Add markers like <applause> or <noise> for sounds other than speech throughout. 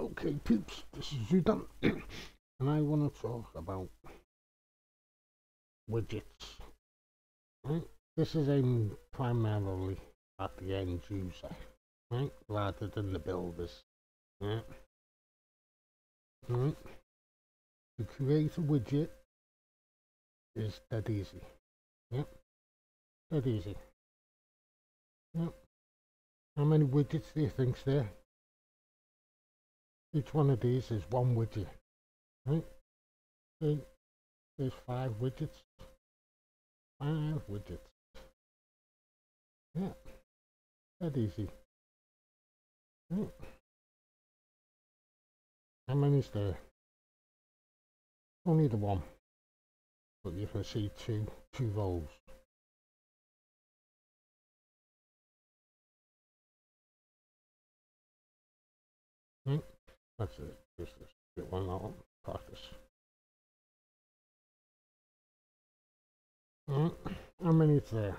Okay, peeps, this is Udan, <clears throat> and I want to talk about widgets. Right? This is aimed primarily at the end user, right, rather than the builders. Right? Right? To create a widget is dead easy. Yep, dead easy. Yep. How many widgets do you think's there? Each one of these is one widget right? So there's five widgets. Five widgets. Yeah that easy. Right. how many is there? Only the one. But you can see two two rows that's it. Just get one out practice. Mm, how many is there?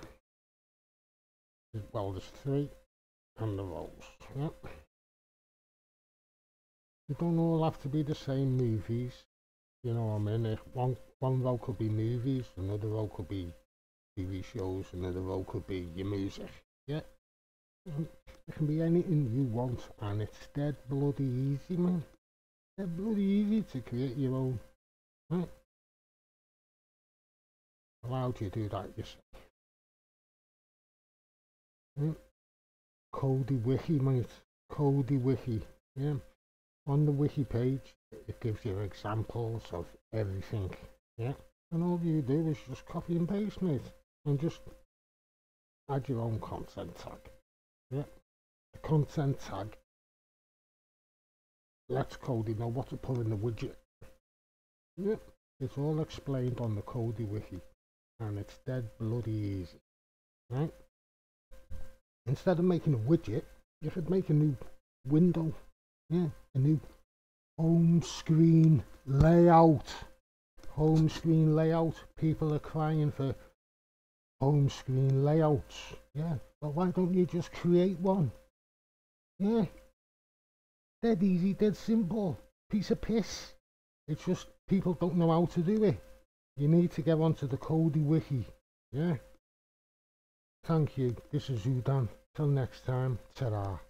Well, there's three and the rolls. Yep. They don't all have to be the same movies. You know what I mean? If one one row could be movies, another row could be TV shows, another row could be your music. Yeah. It can be anything you want and it's dead bloody easy man. Dead bloody easy to create your own. Right? Allowed you to do that yourself. Right? Hmm? Kodi Wiki mate. Kodi Wiki. Yeah. On the wiki page it gives you examples of everything. Yeah. And all you do is just copy and paste it and just add your own content tag. Yeah. Content tag lets Kodi know what to put in the widget. Yeah. It's all explained on the Kodi wiki and it's dead bloody easy. Right? Instead of making a widget, you could make a new window. Yeah, a new home screen layout. Home screen layout. People are crying for home screen layouts. Yeah, but why don't you just create one? Yeah, dead easy, dead simple. Piece of piss. It's just people don't know how to do it. You need to get onto the Kodi wiki. Yeah. Thank you. This is Udan. Till next time. ta -ra.